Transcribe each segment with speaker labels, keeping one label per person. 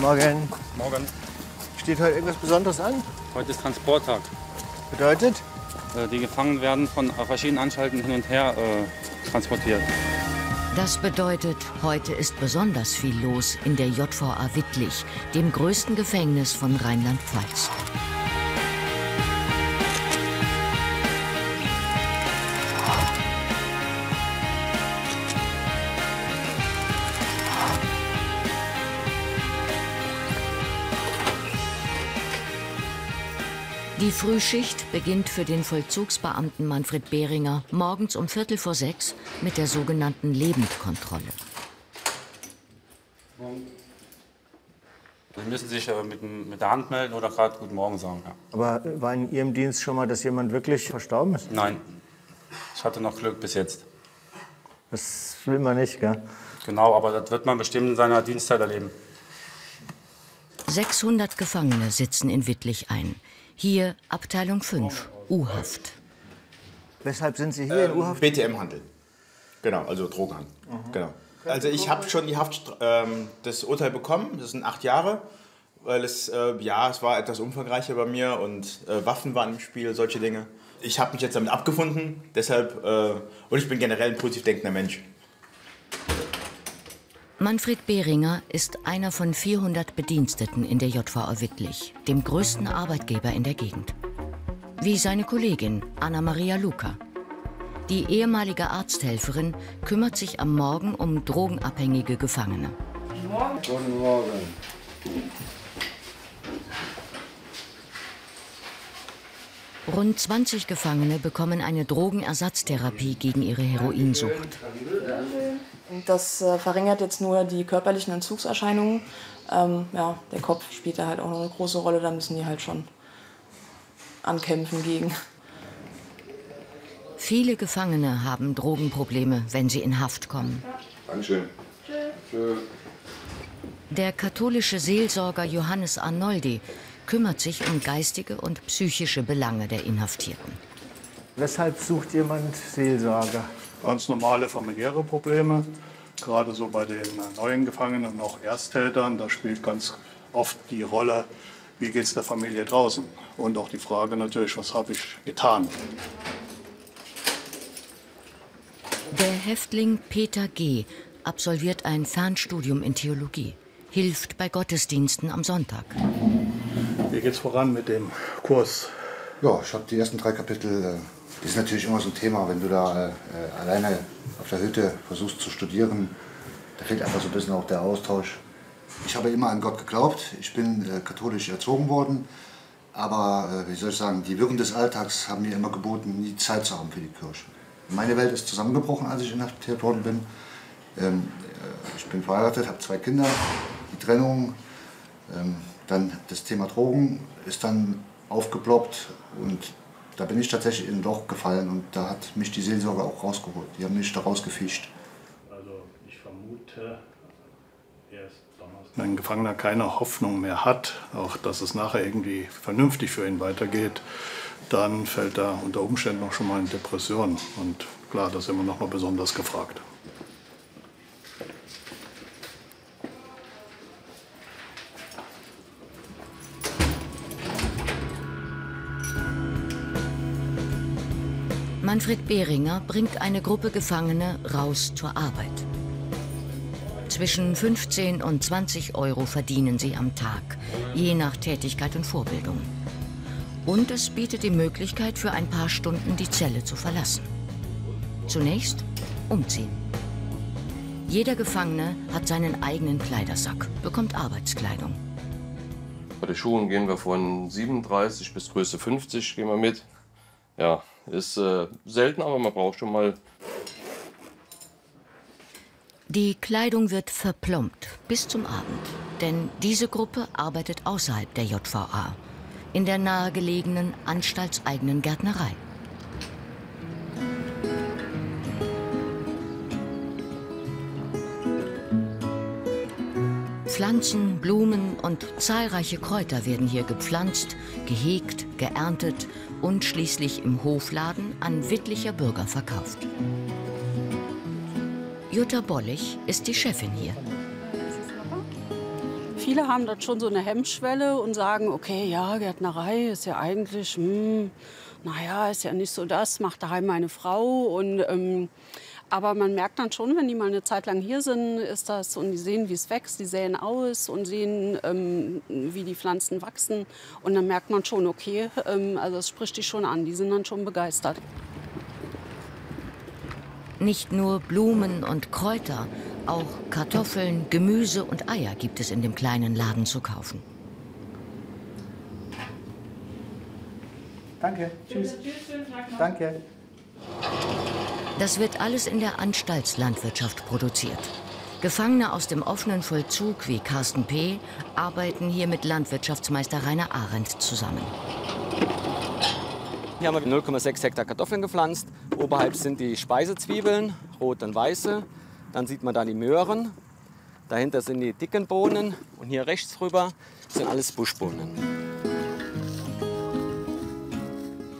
Speaker 1: Morgen.
Speaker 2: Morgen.
Speaker 1: Steht heute irgendwas Besonderes an?
Speaker 2: Heute ist Transporttag.
Speaker 1: Bedeutet?
Speaker 2: Äh, Die Gefangenen werden von verschiedenen Anstalten hin und her äh, transportiert.
Speaker 3: Das bedeutet, heute ist besonders viel los in der JVA Wittlich, dem größten Gefängnis von Rheinland-Pfalz. Die Frühschicht beginnt für den Vollzugsbeamten Manfred Behringer morgens um Viertel vor sechs mit der sogenannten Lebendkontrolle.
Speaker 2: Sie müssen sich mit, mit der Hand melden oder gerade Guten Morgen sagen. Ja.
Speaker 1: Aber war in Ihrem Dienst schon mal, dass jemand wirklich verstorben ist?
Speaker 2: Nein, ich hatte noch Glück bis jetzt.
Speaker 1: Das will man nicht, gell?
Speaker 2: Genau, aber das wird man bestimmt in seiner Dienstzeit erleben.
Speaker 3: 600 Gefangene sitzen in Wittlich ein. Hier Abteilung 5, U-Haft.
Speaker 1: Weshalb sind Sie hier in U-Haft?
Speaker 4: BTM-Handel. Genau, also Drogenhandel. Genau. Also ich habe schon die Haft, ähm, das Urteil bekommen, das sind acht Jahre, weil es, äh, ja, es war etwas umfangreicher bei mir und äh, Waffen waren im Spiel, solche Dinge. Ich habe mich jetzt damit abgefunden, deshalb, äh, und ich bin generell ein positiv denkender Mensch.
Speaker 3: Manfred Behringer ist einer von 400 Bediensteten in der JVA Wittlich, dem größten Arbeitgeber in der Gegend. Wie seine Kollegin Anna-Maria Luca. Die ehemalige Arzthelferin kümmert sich am Morgen um drogenabhängige Gefangene.
Speaker 5: Guten Morgen.
Speaker 3: Rund 20 Gefangene bekommen eine Drogenersatztherapie gegen ihre Heroinsucht.
Speaker 6: Das äh, verringert jetzt nur die körperlichen Entzugserscheinungen. Ähm, ja, der Kopf spielt da halt auch noch eine große Rolle, da müssen die halt schon ankämpfen gegen.
Speaker 3: Viele Gefangene haben Drogenprobleme, wenn sie in Haft kommen.
Speaker 5: Dankeschön. Tschö.
Speaker 3: Der katholische Seelsorger Johannes Arnoldi kümmert sich um geistige und psychische Belange der Inhaftierten.
Speaker 1: Weshalb sucht jemand Seelsorger?
Speaker 7: Ganz normale familiäre Probleme, gerade so bei den neuen Gefangenen und auch Ersttätern. Da spielt ganz oft die Rolle, wie geht es der Familie draußen? Und auch die Frage natürlich, was habe ich getan?
Speaker 3: Der Häftling Peter G. absolviert ein Fernstudium in Theologie, hilft bei Gottesdiensten am Sonntag.
Speaker 7: Wie geht es voran mit dem Kurs?
Speaker 8: Ja, ich habe die ersten drei Kapitel. Äh, das ist natürlich immer so ein Thema, wenn du da äh, alleine auf der Hütte versuchst zu studieren. Da fehlt einfach so ein bisschen auch der Austausch. Ich habe immer an Gott geglaubt. Ich bin äh, katholisch erzogen worden. Aber äh, wie soll ich sagen, die Wirren des Alltags haben mir immer geboten, nie Zeit zu haben für die Kirche. Meine Welt ist zusammengebrochen, als ich inhaftiert worden bin. Ähm, äh, ich bin verheiratet, habe zwei Kinder. Die Trennung, ähm, dann das Thema Drogen ist dann aufgeploppt und da bin ich tatsächlich in ein Loch gefallen und da hat mich die Seelsorge auch rausgeholt. Die haben mich da rausgefischt.
Speaker 7: Also ich vermute, wenn ein Gefangener keine Hoffnung mehr hat, auch dass es nachher irgendwie vernünftig für ihn weitergeht, dann fällt er unter Umständen auch schon mal in Depression. Und klar, das ist immer noch mal besonders gefragt.
Speaker 3: Manfred Behringer bringt eine Gruppe Gefangene raus zur Arbeit. Zwischen 15 und 20 Euro verdienen sie am Tag, je nach Tätigkeit und Vorbildung. Und es bietet die Möglichkeit, für ein paar Stunden die Zelle zu verlassen. Zunächst umziehen. Jeder Gefangene hat seinen eigenen Kleidersack, bekommt Arbeitskleidung.
Speaker 9: Bei den Schuhen gehen wir von 37 bis Größe 50 gehen wir mit. Ja, ist äh, selten, aber man braucht schon mal.
Speaker 3: Die Kleidung wird verplombt bis zum Abend, denn diese Gruppe arbeitet außerhalb der JVA, in der nahegelegenen anstaltseigenen Gärtnerei. Pflanzen, Blumen und zahlreiche Kräuter werden hier gepflanzt, gehegt, geerntet und schließlich im Hofladen an Wittlicher Bürger verkauft. Jutta Bollig ist die Chefin hier.
Speaker 10: viele haben dort schon so eine Hemmschwelle und sagen, okay, ja, Gärtnerei ist ja eigentlich, hm, naja, ist ja nicht so das, macht daheim meine Frau. Und, ähm, aber man merkt dann schon, wenn die mal eine Zeit lang hier sind, ist das und die sehen, wie es wächst, die säen aus und sehen, ähm, wie die Pflanzen wachsen. Und dann merkt man schon, okay, ähm, also es spricht die schon an, die sind dann schon begeistert.
Speaker 3: Nicht nur Blumen und Kräuter, auch Kartoffeln, Gemüse und Eier gibt es in dem kleinen Laden zu kaufen.
Speaker 1: Danke. Tschüss. Danke.
Speaker 3: Das wird alles in der Anstaltslandwirtschaft produziert. Gefangene aus dem offenen Vollzug wie Carsten P. arbeiten hier mit Landwirtschaftsmeister Rainer Arendt zusammen.
Speaker 11: Hier haben wir 0,6 Hektar Kartoffeln gepflanzt. Oberhalb sind die Speisezwiebeln, rot und weiße. Dann sieht man da die Möhren. Dahinter sind die dicken Bohnen. Und hier rechts rüber sind alles Buschbohnen.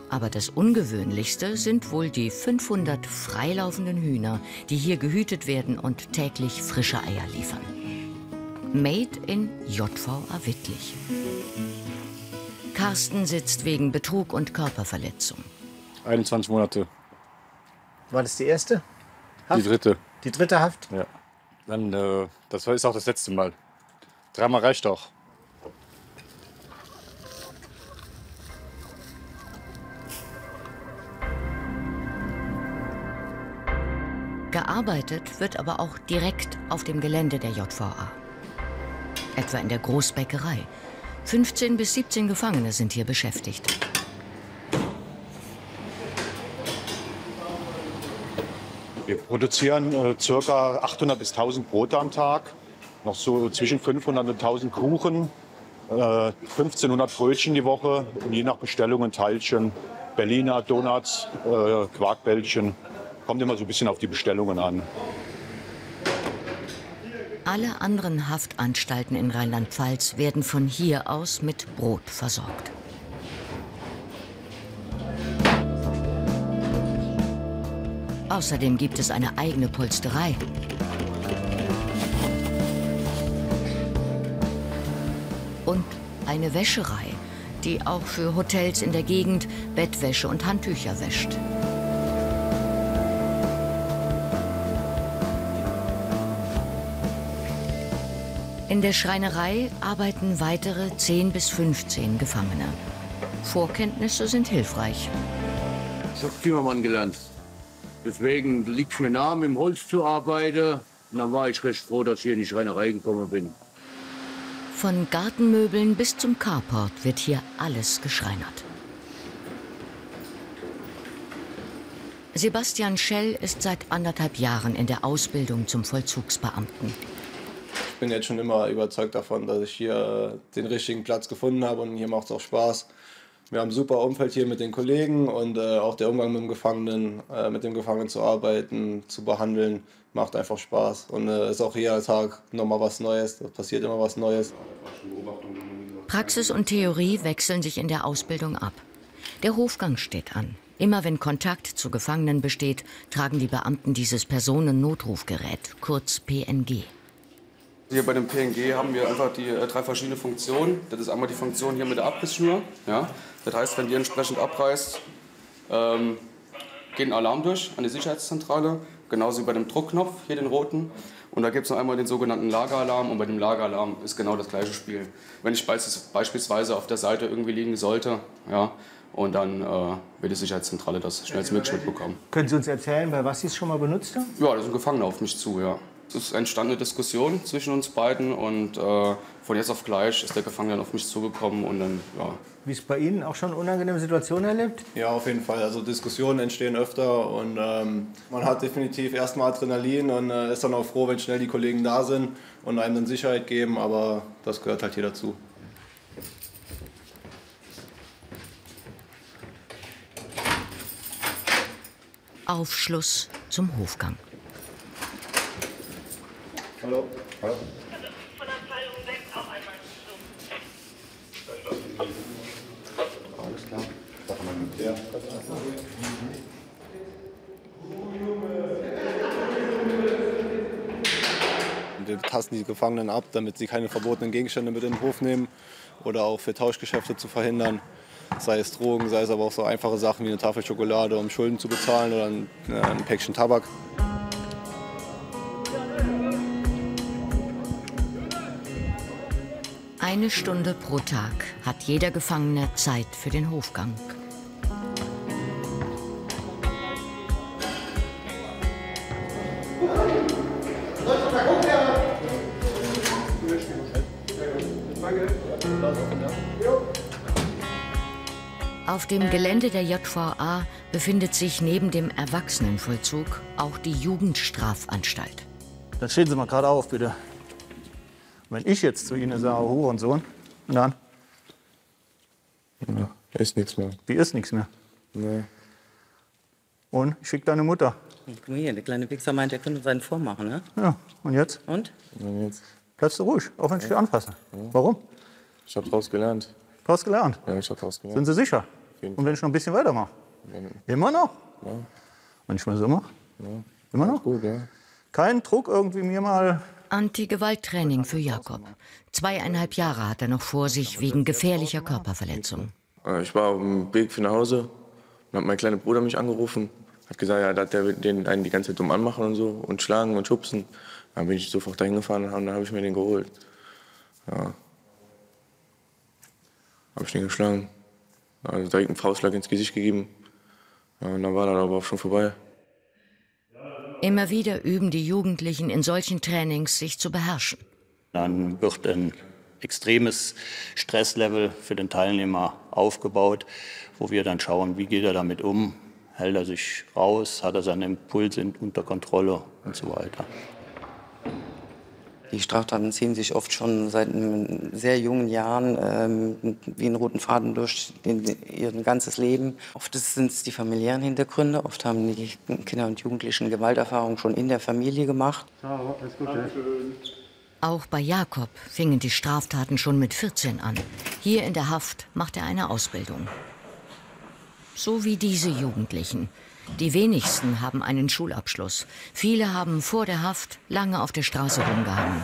Speaker 3: Aber das Ungewöhnlichste sind wohl die 500 freilaufenden Hühner, die hier gehütet werden und täglich frische Eier liefern. Made in JVA Wittlich. Carsten sitzt wegen Betrug und Körperverletzung.
Speaker 12: 21 Monate.
Speaker 1: War das die erste? Haft?
Speaker 12: Die dritte.
Speaker 1: Die dritte Haft?
Speaker 12: Ja. Dann, äh, das ist auch das letzte Mal. Dreimal reicht auch.
Speaker 3: Gearbeitet wird aber auch direkt auf dem Gelände der JVA. Etwa in der Großbäckerei. 15 bis 17 Gefangene sind hier beschäftigt.
Speaker 12: Wir produzieren äh, ca. 800 bis 1000 Brote am Tag. Noch so zwischen 500 und 1000 Kuchen. Äh, 1500 Brötchen die Woche. Und je nach Bestellung ein Teilchen. Berliner Donuts, äh, Quarkbällchen. Kommt immer so ein bisschen auf die Bestellungen an.
Speaker 3: Alle anderen Haftanstalten in Rheinland-Pfalz werden von hier aus mit Brot versorgt. Außerdem gibt es eine eigene Polsterei. Und eine Wäscherei, die auch für Hotels in der Gegend Bettwäsche und Handtücher wäscht. In der Schreinerei arbeiten weitere 10 bis 15 Gefangene. Vorkenntnisse sind hilfreich.
Speaker 13: Ich habe Zimmermann gelernt. Deswegen liegt mir nah, mit dem Holz zu arbeiten. Und dann war ich recht froh, dass ich hier in die Schreinerei gekommen bin.
Speaker 3: Von Gartenmöbeln bis zum Carport wird hier alles geschreinert. Sebastian Schell ist seit anderthalb Jahren in der Ausbildung zum Vollzugsbeamten.
Speaker 14: Ich bin jetzt schon immer überzeugt davon, dass ich hier den richtigen Platz gefunden habe und hier macht es auch Spaß. Wir haben ein super Umfeld hier mit den Kollegen und äh, auch der Umgang mit dem Gefangenen, äh, mit dem Gefangenen zu arbeiten, zu behandeln, macht einfach Spaß. Und äh, ist auch jeder Tag nochmal was Neues, da passiert immer was Neues.
Speaker 3: Praxis und Theorie wechseln sich in der Ausbildung ab. Der Hofgang steht an. Immer wenn Kontakt zu Gefangenen besteht, tragen die Beamten dieses Personennotrufgerät, kurz PNG.
Speaker 2: Hier bei dem PNG haben wir einfach die äh, drei verschiedene Funktionen. Das ist einmal die Funktion hier mit der Abrissschnur. Ja? Das heißt, wenn die entsprechend abreißt, ähm, geht ein Alarm durch an die Sicherheitszentrale. Genauso wie bei dem Druckknopf, hier den roten. Und da gibt es noch einmal den sogenannten Lageralarm. Und bei dem Lageralarm ist genau das gleiche Spiel. Wenn ich beispielsweise auf der Seite irgendwie liegen sollte, ja, und dann äh, wird die Sicherheitszentrale das schnellstmöglich mitbekommen.
Speaker 1: Können Sie uns erzählen, bei was Sie es schon mal benutzt haben?
Speaker 2: Ja, da ist ein Gefangener auf mich zu, ja. Es entstand eine Diskussion zwischen uns beiden und äh, von jetzt auf gleich ist der Gefangene dann auf mich zugekommen und dann, ja.
Speaker 1: Wie ist bei Ihnen auch schon unangenehme Situationen erlebt?
Speaker 14: Ja, auf jeden Fall. Also Diskussionen entstehen öfter und ähm, man hat definitiv erstmal Adrenalin und äh, ist dann auch froh, wenn schnell die Kollegen da sind und einem dann Sicherheit geben, aber das gehört halt hier dazu.
Speaker 3: Aufschluss zum Hofgang.
Speaker 14: Hallo. Hallo.
Speaker 8: Alles klar. Ja.
Speaker 14: die tasten die Gefangenen ab, damit sie keine verbotenen Gegenstände mit in den Hof nehmen oder auch für Tauschgeschäfte zu verhindern. Sei es Drogen, sei es aber auch so einfache Sachen wie eine Tafel Schokolade, um Schulden zu bezahlen oder ein, äh, ein Päckchen Tabak.
Speaker 3: Eine Stunde pro Tag hat jeder Gefangene Zeit für den Hofgang. Auf dem Gelände der JVA befindet sich neben dem Erwachsenenvollzug auch die Jugendstrafanstalt.
Speaker 1: Dann stehen Sie mal gerade auf, bitte. Wenn ich jetzt zu Ihnen sage, Hurensohn, und dann?
Speaker 14: Ja, ist nichts mehr.
Speaker 1: Wie ist nichts mehr?
Speaker 14: Nee.
Speaker 1: Und ich schick deine Mutter.
Speaker 15: Guck mal hier, der kleine Wichser meint, er könnte seinen vormachen, ne?
Speaker 1: Ja, und jetzt?
Speaker 15: Und?
Speaker 14: Und jetzt?
Speaker 1: Bleibst du ruhig, auch wenn ich dich anfasse. Warum?
Speaker 14: Ich habe draus gelernt.
Speaker 1: Draus gelernt?
Speaker 14: Ja, ich habe draus gelernt.
Speaker 1: Sind Sie sicher?
Speaker 14: jeden
Speaker 1: Und wenn ich noch ein bisschen weitermache? Immer noch?
Speaker 14: Ja.
Speaker 1: Wenn ich mal so mache?
Speaker 14: Ja.
Speaker 1: Immer noch?
Speaker 14: Gut, ja.
Speaker 1: Kein Druck irgendwie mir mal.
Speaker 3: Anti-Gewalt-Training für Jakob. Zweieinhalb Jahre hat er noch vor sich wegen gefährlicher Körperverletzung.
Speaker 16: Äh, Ich war auf dem Weg nach Hause und hat mein kleiner Bruder mich angerufen. Hat gesagt, ja, dass der den einen die ganze Zeit dumm anmachen und so und schlagen und schubsen. Dann bin ich sofort dahin gefahren und dann habe ich mir den geholt. Ja. Habe ich den geschlagen. Also direkt einen Faustschlag ins Gesicht gegeben. Ja, und dann war das aber auch schon vorbei.
Speaker 3: Immer wieder üben die Jugendlichen in solchen Trainings, sich zu beherrschen.
Speaker 17: Dann wird ein extremes Stresslevel für den Teilnehmer aufgebaut, wo wir dann schauen, wie geht er damit um, hält er sich raus, hat er seine Impulse unter Kontrolle und so weiter.
Speaker 15: Die Straftaten ziehen sich oft schon seit sehr jungen Jahren ähm, wie einen roten Faden durch den, ihr ganzes Leben. Oft sind es die familiären Hintergründe, oft haben die Kinder und Jugendlichen Gewalterfahrungen schon in der Familie gemacht.
Speaker 3: Auch bei Jakob fingen die Straftaten schon mit 14 an. Hier in der Haft macht er eine Ausbildung. So wie diese Jugendlichen. Die wenigsten haben einen Schulabschluss. Viele haben vor der Haft lange auf der Straße rumgehangen.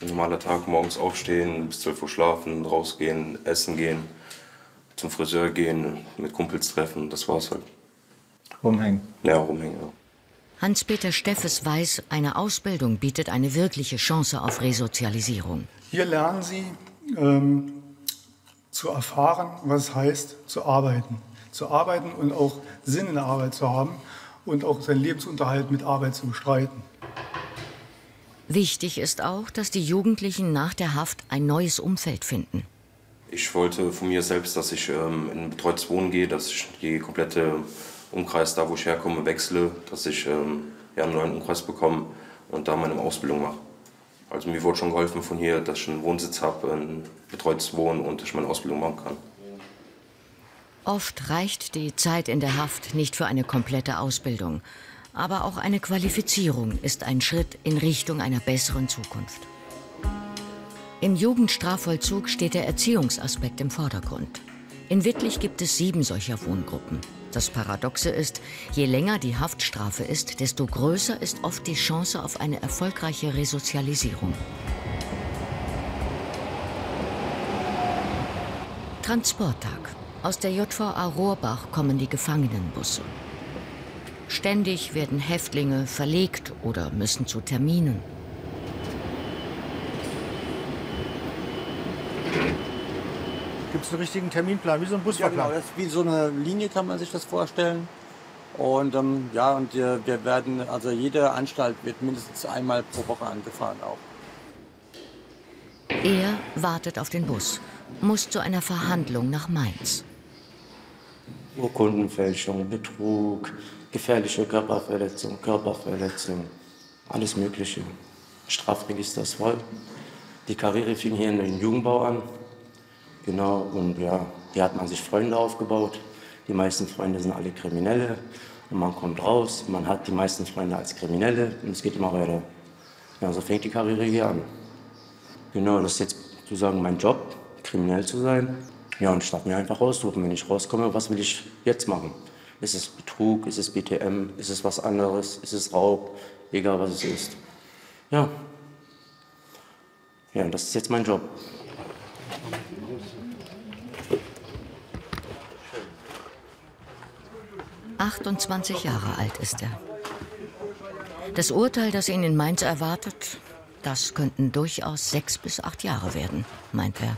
Speaker 16: Ein normaler Tag, morgens aufstehen, bis 12 Uhr schlafen, rausgehen, essen gehen, zum Friseur gehen, mit Kumpels treffen, das war's halt.
Speaker 1: Rumhängen.
Speaker 16: Ja, rumhängen, ja.
Speaker 3: Hans-Peter Steffes weiß, eine Ausbildung bietet eine wirkliche Chance auf Resozialisierung.
Speaker 18: Hier lernen Sie ähm, zu erfahren, was es heißt, zu arbeiten. Zu arbeiten und auch Sinn in der Arbeit zu haben und auch seinen Lebensunterhalt mit Arbeit zu bestreiten.
Speaker 3: Wichtig ist auch, dass die Jugendlichen nach der Haft ein neues Umfeld finden.
Speaker 16: Ich wollte von mir selbst, dass ich ähm, in betreutes Wohnen gehe, dass ich die komplette Umkreis, da wo ich herkomme, wechsle, dass ich ähm, ja, einen neuen Umkreis bekomme und da meine Ausbildung mache. Also mir wurde schon geholfen von hier, dass ich einen Wohnsitz habe, ein betreutes Wohnen und dass ich meine Ausbildung machen kann.
Speaker 3: Oft reicht die Zeit in der Haft nicht für eine komplette Ausbildung. Aber auch eine Qualifizierung ist ein Schritt in Richtung einer besseren Zukunft. Im Jugendstrafvollzug steht der Erziehungsaspekt im Vordergrund. In Wittlich gibt es sieben solcher Wohngruppen. Das Paradoxe ist, je länger die Haftstrafe ist, desto größer ist oft die Chance auf eine erfolgreiche Resozialisierung. Transporttag. Aus der JVA Rohrbach kommen die Gefangenenbusse. Ständig werden Häftlinge verlegt oder müssen zu Terminen.
Speaker 1: Gibt es einen richtigen Terminplan, wie so ein
Speaker 17: Ja,
Speaker 1: Busfahrplan?
Speaker 17: genau, das ist wie so eine Linie kann man sich das vorstellen. Und ähm, ja, und wir, wir werden, also jede Anstalt wird mindestens einmal pro Woche angefahren auch.
Speaker 3: Er wartet auf den Bus, muss zu einer Verhandlung nach Mainz.
Speaker 19: Urkundenfälschung, Betrug, gefährliche Körperverletzung, Körperverletzung, alles Mögliche. Strafregister ist voll. Die Karriere fing hier in den Jugendbau an. Genau, und ja, hier hat man sich Freunde aufgebaut. Die meisten Freunde sind alle Kriminelle. Und man kommt raus, man hat die meisten Freunde als Kriminelle und es geht immer weiter. Ja, so fängt die Karriere hier an. Genau, das ist jetzt sozusagen mein Job, kriminell zu sein. Ja, und ich darf mir einfach aussuchen, wenn ich rauskomme, was will ich jetzt machen? Ist es Betrug, ist es BTM, ist es was anderes, ist es Raub, egal was es ist. Ja. Ja, und das ist jetzt mein Job.
Speaker 3: 28 Jahre alt ist er. Das Urteil, das ihn in Mainz erwartet, das könnten durchaus sechs bis acht Jahre werden, meint er.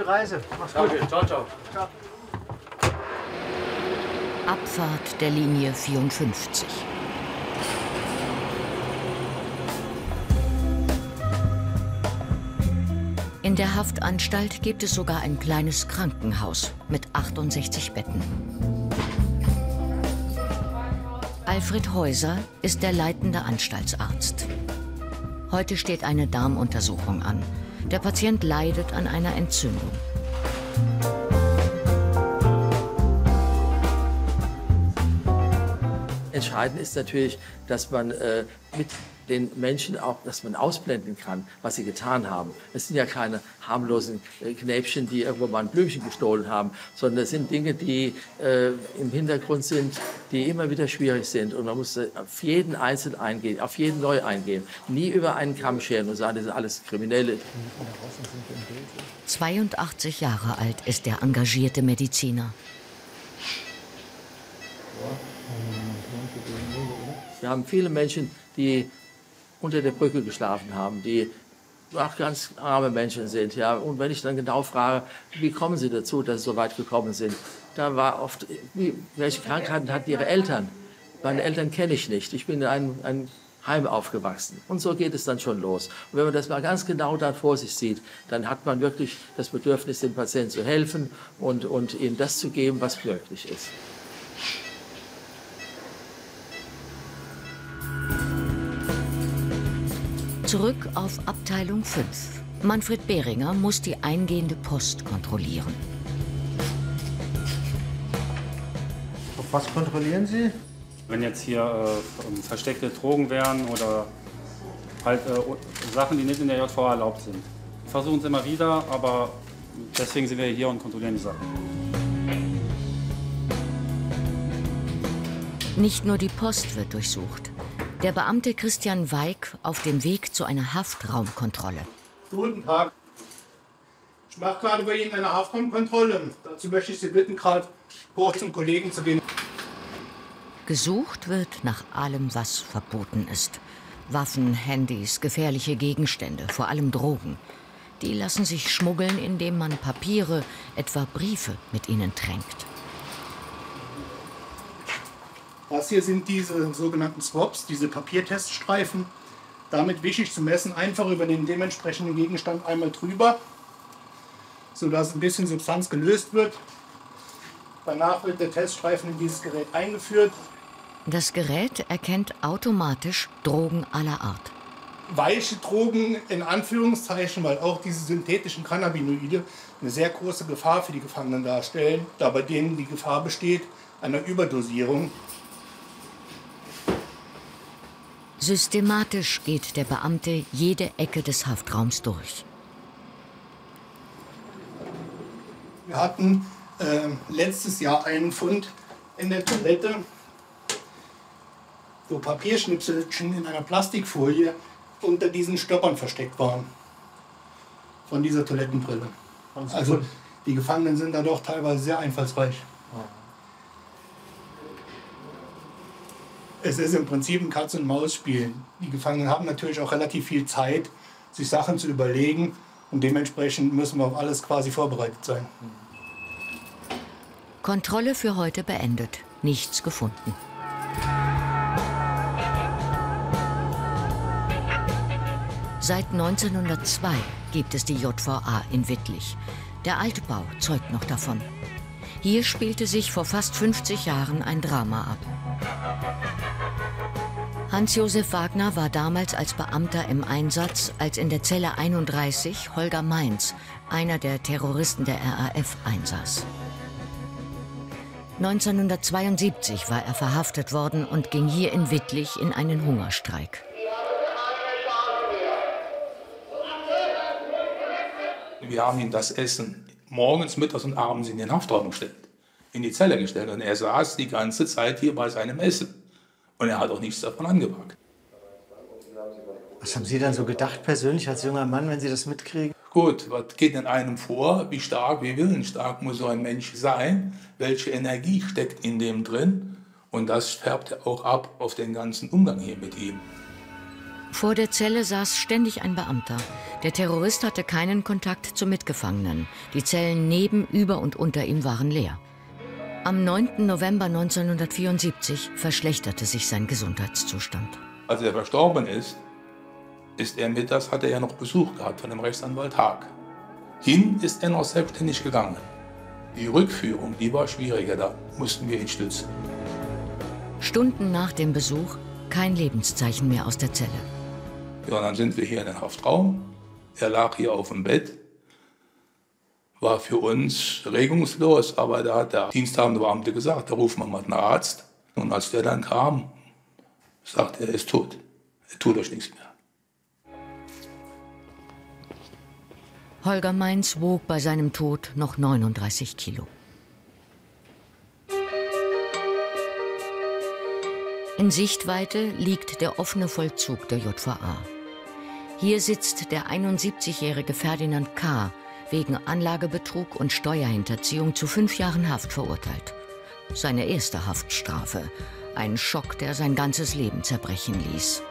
Speaker 20: Gute Reise. Mach's
Speaker 13: Danke.
Speaker 20: gut.
Speaker 13: Ciao, ciao.
Speaker 20: ciao.
Speaker 3: Abfahrt der Linie 54. In der Haftanstalt gibt es sogar ein kleines Krankenhaus mit 68 Betten. Alfred Häuser ist der leitende Anstaltsarzt. Heute steht eine Darmuntersuchung an. Der Patient leidet an einer Entzündung.
Speaker 21: Entscheidend ist natürlich, dass man äh, mit den Menschen auch, dass man ausblenden kann, was sie getan haben. Es sind ja keine harmlosen äh, Knäbchen, die irgendwo mal ein Blümchen gestohlen haben, sondern es sind Dinge, die äh, im Hintergrund sind, die immer wieder schwierig sind. Und man muss äh, auf jeden Einzelnen eingehen, auf jeden neu eingehen. Nie über einen Kamm scheren und sagen, das sind alles Kriminelle.
Speaker 3: 82 Jahre alt ist der engagierte Mediziner.
Speaker 21: Wir haben viele Menschen, die unter der Brücke geschlafen haben, die ach, ganz arme Menschen sind. Ja. Und wenn ich dann genau frage, wie kommen sie dazu, dass sie so weit gekommen sind, da war oft, wie, welche Krankheiten hatten ihre Eltern? Meine Eltern kenne ich nicht. Ich bin in einem, einem Heim aufgewachsen. Und so geht es dann schon los. Und wenn man das mal ganz genau dann vor sich sieht, dann hat man wirklich das Bedürfnis, dem Patienten zu helfen und, und ihm das zu geben, was möglich ist.
Speaker 3: Zurück auf Abteilung 5. Manfred Behringer muss die eingehende Post kontrollieren.
Speaker 20: Auf was kontrollieren Sie?
Speaker 22: Wenn jetzt hier äh, versteckte Drogen wären oder halt äh, Sachen, die nicht in der JVA erlaubt sind. Wir versuchen es immer wieder, aber deswegen sind wir hier und kontrollieren die Sachen.
Speaker 3: Nicht nur die Post wird durchsucht. Der Beamte Christian Weig auf dem Weg zu einer Haftraumkontrolle.
Speaker 18: Guten Tag. Ich mache gerade bei Ihnen eine Haftraumkontrolle. Dazu möchte ich Sie bitten, gerade hoch zum Kollegen zu gehen.
Speaker 3: Gesucht wird nach allem, was verboten ist. Waffen, Handys, gefährliche Gegenstände, vor allem Drogen. Die lassen sich schmuggeln, indem man Papiere, etwa Briefe, mit ihnen tränkt.
Speaker 18: Das hier sind diese sogenannten Swaps, diese Papierteststreifen. Damit wische ich zum Messen einfach über den dementsprechenden Gegenstand einmal drüber, sodass ein bisschen Substanz gelöst wird. Danach wird der Teststreifen in dieses Gerät eingeführt.
Speaker 3: Das Gerät erkennt automatisch Drogen aller Art.
Speaker 18: Weiche Drogen in Anführungszeichen, weil auch diese synthetischen Cannabinoide eine sehr große Gefahr für die Gefangenen darstellen, da bei denen die Gefahr besteht einer Überdosierung.
Speaker 3: Systematisch geht der Beamte jede Ecke des Haftraums durch.
Speaker 18: Wir hatten äh, letztes Jahr einen Fund in der Toilette, wo Papierschnipselchen in einer Plastikfolie unter diesen Stoppern versteckt waren. Von dieser Toilettenbrille. Also die Gefangenen sind da doch teilweise sehr einfallsreich. Es ist im Prinzip ein Katz-und-Maus-Spiel. Die Gefangenen haben natürlich auch relativ viel Zeit, sich Sachen zu überlegen und dementsprechend müssen wir auf alles quasi vorbereitet sein.
Speaker 3: Kontrolle für heute beendet. Nichts gefunden. Seit 1902 gibt es die JVA in Wittlich. Der Altbau zeugt noch davon. Hier spielte sich vor fast 50 Jahren ein Drama ab. Hans-Josef Wagner war damals als Beamter im Einsatz, als in der Zelle 31 Holger Mainz, einer der Terroristen der RAF, einsaß. 1972 war er verhaftet worden und ging hier in Wittlich in einen Hungerstreik.
Speaker 23: Wir haben ihm das Essen morgens, mittags und abends in den Haftraum gestellt.
Speaker 24: in die Zelle gestellt. Und er saß die ganze Zeit hier bei seinem Essen. Und er hat auch nichts davon angepackt.
Speaker 20: Was haben Sie dann so gedacht persönlich als junger Mann, wenn Sie das mitkriegen?
Speaker 24: Gut, was geht in einem vor? Wie stark, wie willensstark muss so ein Mensch sein? Welche Energie steckt in dem drin? Und das färbt auch ab auf den ganzen Umgang hier mit ihm.
Speaker 3: Vor der Zelle saß ständig ein Beamter. Der Terrorist hatte keinen Kontakt zu Mitgefangenen. Die Zellen neben, über und unter ihm waren leer. Am 9. November 1974 verschlechterte sich sein Gesundheitszustand.
Speaker 24: Als er verstorben ist, ist er mittags, hat er noch Besuch gehabt von dem Rechtsanwalt Haag. Hin ist er noch selbstständig gegangen. Die Rückführung, die war schwieriger, da mussten wir ihn stützen.
Speaker 3: Stunden nach dem Besuch kein Lebenszeichen mehr aus der Zelle.
Speaker 24: Ja, dann sind wir hier in den Haftraum. Er lag hier auf dem Bett, war für uns regungslos, aber da hat der diensthabende Beamte gesagt, da rufen wir mal einen Arzt. Und als der dann kam, sagte er, er ist tot. Er tut euch nichts mehr.
Speaker 3: Holger Mainz wog bei seinem Tod noch 39 Kilo. In Sichtweite liegt der offene Vollzug der JVA. Hier sitzt der 71-jährige Ferdinand K. wegen Anlagebetrug und Steuerhinterziehung zu fünf Jahren Haft verurteilt. Seine erste Haftstrafe. Ein Schock, der sein ganzes Leben zerbrechen ließ.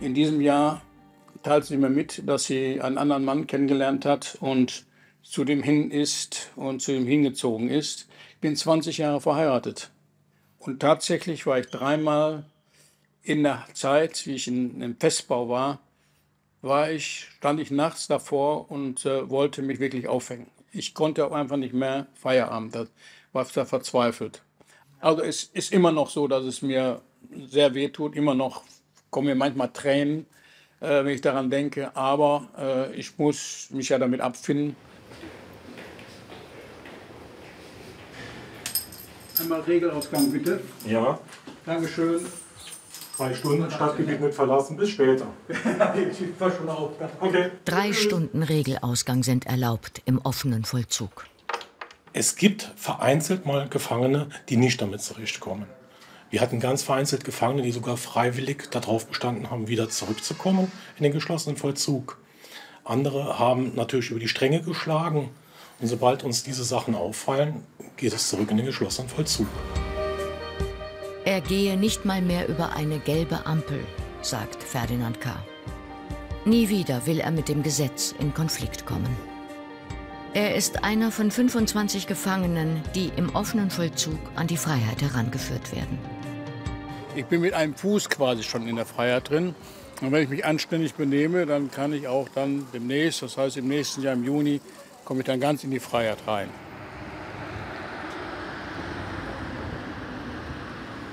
Speaker 25: In diesem Jahr teilt sie mir mit, dass sie einen anderen Mann kennengelernt hat und zu dem hin ist und zu ihm hingezogen ist. Ich bin 20 Jahre verheiratet. Und tatsächlich war ich dreimal in der Zeit, wie ich in einem Festbau war, war ich, stand ich nachts davor und äh, wollte mich wirklich aufhängen. Ich konnte auch einfach nicht mehr Feierabend, das war da verzweifelt. Also es ist immer noch so, dass es mir sehr weh tut, immer noch kommen mir manchmal Tränen, äh, wenn ich daran denke, aber äh, ich muss mich ja damit abfinden. Einmal Regelausgang bitte.
Speaker 23: Ja.
Speaker 25: Dankeschön.
Speaker 23: Zwei Stunden Stadtgebiet mit verlassen, bis später.
Speaker 25: ich war schon auf.
Speaker 23: Okay.
Speaker 3: Drei Stunden Regelausgang sind erlaubt im offenen Vollzug.
Speaker 23: Es gibt vereinzelt mal Gefangene, die nicht damit zurechtkommen. Wir hatten ganz vereinzelt Gefangene, die sogar freiwillig darauf bestanden haben, wieder zurückzukommen in den geschlossenen Vollzug. Andere haben natürlich über die Stränge geschlagen. Und sobald uns diese Sachen auffallen, geht es zurück in den geschlossenen Vollzug.
Speaker 3: Er gehe nicht mal mehr über eine gelbe Ampel, sagt Ferdinand K. Nie wieder will er mit dem Gesetz in Konflikt kommen. Er ist einer von 25 Gefangenen, die im offenen Vollzug an die Freiheit herangeführt werden.
Speaker 25: Ich bin mit einem Fuß quasi schon in der Freiheit drin. Und wenn ich mich anständig benehme, dann kann ich auch dann demnächst, das heißt im nächsten Jahr im Juni, komme ich dann ganz in die Freiheit rein.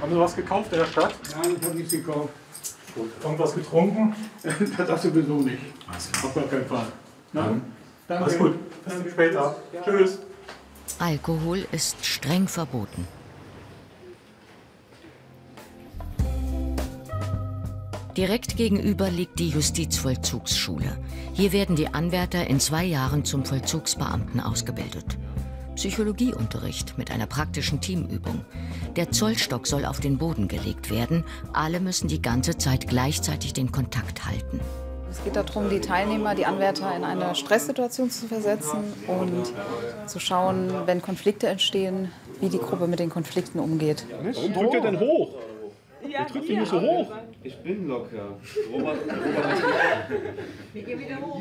Speaker 23: Haben Sie was gekauft in der Stadt?
Speaker 25: Nein, ich habe nichts gekauft.
Speaker 23: Gut. Irgendwas getrunken?
Speaker 25: das sowieso nicht. Auf gar keinen Fall. Na? Danke.
Speaker 23: Alles gut. Bis später.
Speaker 25: Ja.
Speaker 23: Tschüss.
Speaker 3: Alkohol ist streng verboten. Direkt gegenüber liegt die Justizvollzugsschule. Hier werden die Anwärter in zwei Jahren zum Vollzugsbeamten ausgebildet. Psychologieunterricht mit einer praktischen Teamübung. Der Zollstock soll auf den Boden gelegt werden. Alle müssen die ganze Zeit gleichzeitig den Kontakt halten.
Speaker 26: Es geht darum, die Teilnehmer, die Anwärter in eine Stresssituation zu versetzen und zu schauen, wenn Konflikte entstehen, wie die Gruppe mit den Konflikten umgeht.
Speaker 23: Warum drückt er denn hoch?
Speaker 26: Ja,
Speaker 23: Ihr drückt ihn nicht so hoch.
Speaker 27: Ich bin locker.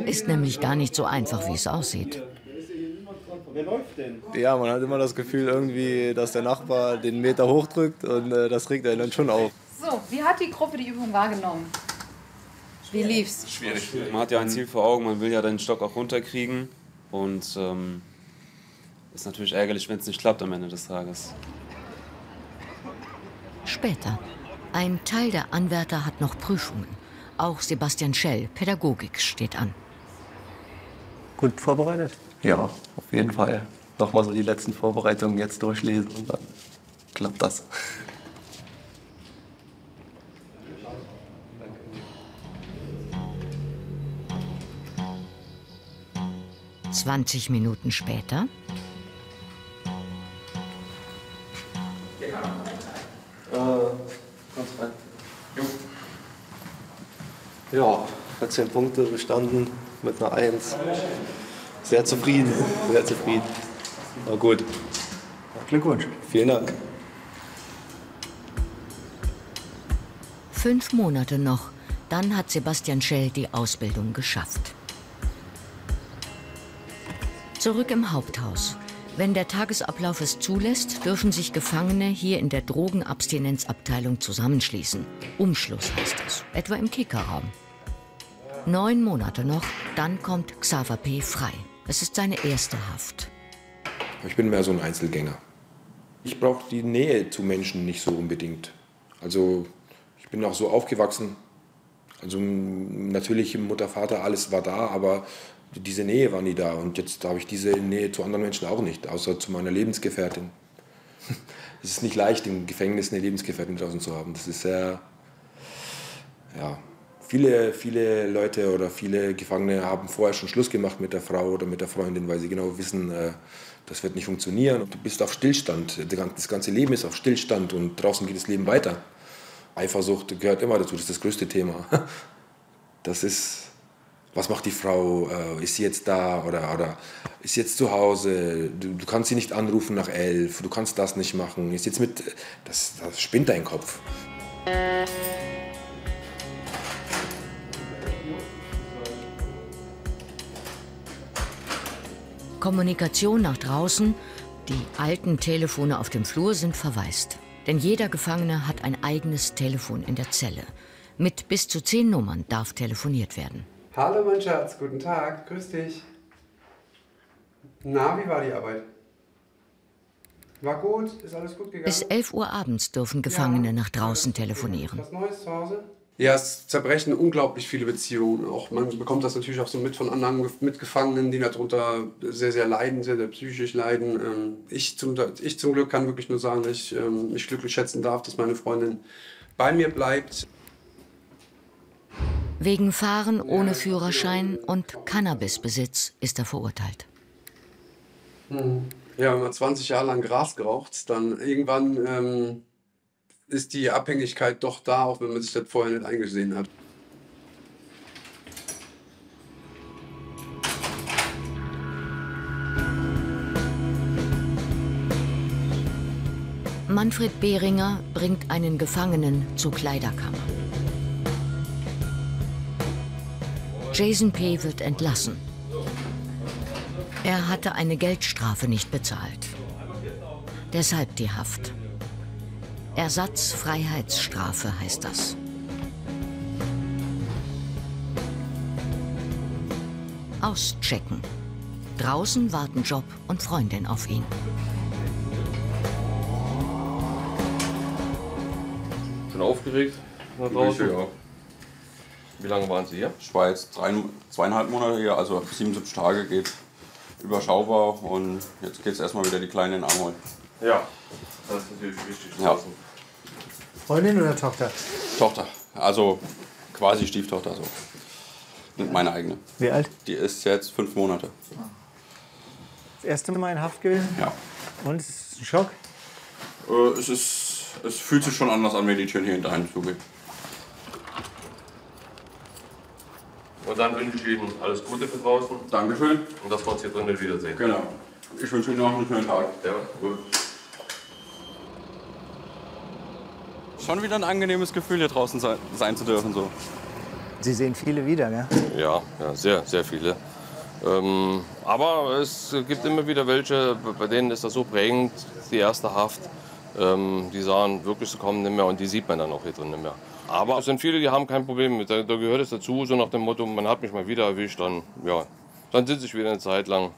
Speaker 3: Ist nämlich gar nicht so einfach, wie es aussieht.
Speaker 27: Wer läuft denn?
Speaker 14: Ja, man hat immer das Gefühl irgendwie, dass der Nachbar den Meter hochdrückt und äh, das regt einen dann schon auf.
Speaker 26: So, wie hat die Gruppe die Übung wahrgenommen? Wie lief's?
Speaker 2: Schwierig. Man hat ja ein Ziel vor Augen, man will ja den Stock auch runterkriegen. Und ähm, ist natürlich ärgerlich, wenn es nicht klappt am Ende des Tages.
Speaker 3: Später. Ein Teil der Anwärter hat noch Prüfungen. Auch Sebastian Schell, Pädagogik, steht an.
Speaker 14: Gut vorbereitet? Ja, auf jeden Fall. Nochmal so die letzten Vorbereitungen jetzt durchlesen und dann klappt das.
Speaker 3: Zwanzig Minuten später.
Speaker 14: Äh. Ja, hat 10 Punkte bestanden mit einer 1. Sehr zufrieden, sehr zufrieden. War gut.
Speaker 20: Glückwunsch.
Speaker 14: Vielen Dank.
Speaker 3: Fünf Monate noch, dann hat Sebastian Schell die Ausbildung geschafft. Zurück im Haupthaus. Wenn der Tagesablauf es zulässt, dürfen sich Gefangene hier in der Drogenabstinenzabteilung zusammenschließen. Umschluss heißt es, etwa im Kickerraum. Neun Monate noch, dann kommt Xaver P. frei. Es ist seine erste Haft.
Speaker 28: Ich bin mehr so ein Einzelgänger. Ich brauche die Nähe zu Menschen nicht so unbedingt. Also ich bin auch so aufgewachsen. Also natürlich Mutter, Vater, alles war da, aber diese Nähe war nie da. Und jetzt habe ich diese Nähe zu anderen Menschen auch nicht, außer zu meiner Lebensgefährtin. Es ist nicht leicht, im Gefängnis eine Lebensgefährtin draußen zu haben. Das ist sehr, ja, viele, viele Leute oder viele Gefangene haben vorher schon Schluss gemacht mit der Frau oder mit der Freundin, weil sie genau wissen, äh, das wird nicht funktionieren. Du bist auf Stillstand. Das ganze Leben ist auf Stillstand und draußen geht das Leben weiter. Eifersucht gehört immer dazu, das ist das größte Thema. Das ist, was macht die Frau? Äh, ist sie jetzt da oder, oder ist sie jetzt zu Hause? Du, du kannst sie nicht anrufen nach elf, du kannst das nicht machen. Ist jetzt mit, das, das spinnt dein Kopf.
Speaker 3: Kommunikation nach draußen, die alten Telefone auf dem Flur sind verwaist. Denn jeder Gefangene hat ein eigenes Telefon in der Zelle. Mit bis zu zehn Nummern darf telefoniert werden.
Speaker 29: Hallo mein Schatz, guten Tag, grüß dich. Na, wie war die Arbeit? War gut, ist alles gut gegangen?
Speaker 3: Bis 11 Uhr abends dürfen Gefangene nach draußen telefonieren.
Speaker 29: Was Neues zu Hause? Ja, es zerbrechen unglaublich viele Beziehungen. Auch man bekommt das natürlich auch so mit von anderen Mitgefangenen, die darunter sehr, sehr leiden, sehr, sehr psychisch leiden. Ähm, ich zum, ich zum Glück kann wirklich nur sagen, dass ich ähm, mich glücklich schätzen darf, dass meine Freundin bei mir bleibt.
Speaker 3: Wegen Fahren ohne Führerschein und Cannabisbesitz ist er verurteilt.
Speaker 29: Hm. Ja, wenn man 20 Jahre lang Gras geraucht, dann irgendwann ähm, ist die Abhängigkeit doch da, auch wenn man sich das vorher nicht eingesehen hat.
Speaker 3: Manfred Behringer bringt einen Gefangenen zur Kleiderkammer. Jason P. wird entlassen. Er hatte eine Geldstrafe nicht bezahlt. Deshalb die Haft. Ersatzfreiheitsstrafe heißt das. Auschecken. Draußen warten Job und Freundin auf ihn.
Speaker 30: Schon aufgeregt? nach draußen? Ja. Wie lange waren Sie hier?
Speaker 31: Ich war jetzt drei, zweieinhalb Monate hier, also 77 Tage geht überschaubar und jetzt geht es erstmal wieder die Kleinen in Arm holen.
Speaker 30: Ja, das ist natürlich wichtig zu
Speaker 31: Ja.
Speaker 20: Freundin oder Tochter?
Speaker 31: Tochter, also quasi Stieftochter so. Und meine eigene.
Speaker 20: Wie alt?
Speaker 31: Die ist jetzt fünf Monate.
Speaker 20: Das erste Mal in Haft gewesen?
Speaker 31: Ja.
Speaker 20: Und es ist ein Schock?
Speaker 31: Äh, es, ist, es fühlt sich schon anders an, wenn die Türen hier hinter einem zugehen.
Speaker 30: Und dann wünsche ich Ihnen alles Gute für draußen.
Speaker 31: Dankeschön.
Speaker 30: Und dass wir uns hier drinnen wiedersehen.
Speaker 31: Genau. Ich wünsche Ihnen noch einen schönen Tag.
Speaker 30: Ja, gut.
Speaker 31: Schon wieder ein angenehmes Gefühl, hier draußen sein, sein zu dürfen. So.
Speaker 20: Sie sehen viele wieder, gell?
Speaker 30: Ja, ja sehr, sehr viele. Ähm, aber es gibt immer wieder welche, bei denen ist das so prägend, die erste Haft. Ähm, die sagen wirklich, sie kommen nicht mehr und die sieht man dann auch hier drin nicht mehr. Aber es sind viele, die haben kein Problem mit. Da, da gehört es dazu, so nach dem Motto, man hat mich mal wieder erwischt, dann, ja, dann sitze ich wieder eine Zeit lang.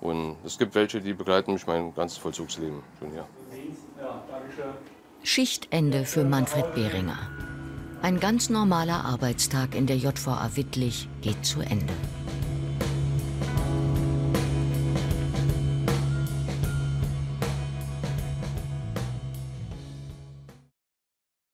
Speaker 30: Und es gibt welche, die begleiten mich mein ganzes Vollzugsleben schon hier.
Speaker 3: Schichtende für Manfred Behringer. Ein ganz normaler Arbeitstag in der JVA Wittlich geht zu Ende.